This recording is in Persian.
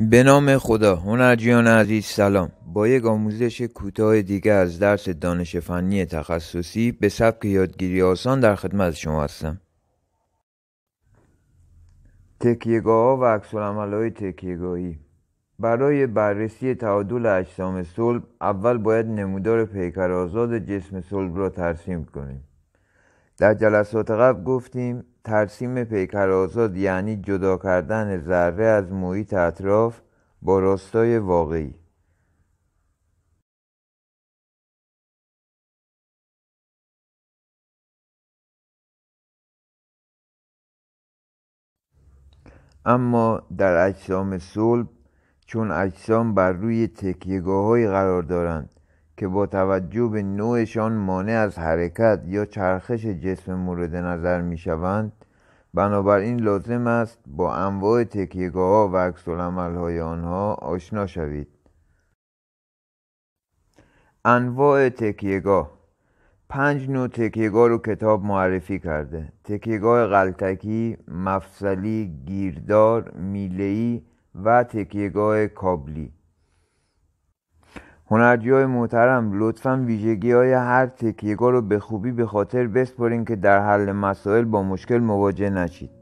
به نام خدا هنرجویان عزیز سلام. با یک آموزش کوتاه دیگه از درس دانش فنی تخصصی به سبک یادگیری آسان در خدمت شما هستم. تکیهگاه ها و عمل های تکیهگاهی. برای بررسی تعادل اجسام صلب اول باید نمودار پیکر آزاد جسم صلب را ترسیم کنیم. در جلسات قبل گفتیم ترسیم پیکر آزاد یعنی جدا کردن ذره از محیط اطراف با راستای واقعی. اما در اجسام صلب چون اجسام بر روی تکیهگاه قرار دارند که با توجه به نوعشان مانع از حرکت یا چرخش جسم مورد نظر می شوند بنابراین لازم است با انواع تکیهگاه ها و عکس های آنها آشنا شوید. انواع تکیهگاه پنج نوع تکیهگاه رو کتاب معرفی کرده. تکیهگاه غلطکی، مفصلی، گیردار، میلهی و تکیهگاه کابلی. هنرجی های محترم لطفا ویژگی های هر تکیهگاه رو به خوبی به خاطر بسپرین که در حل مسائل با مشکل مواجه نشید.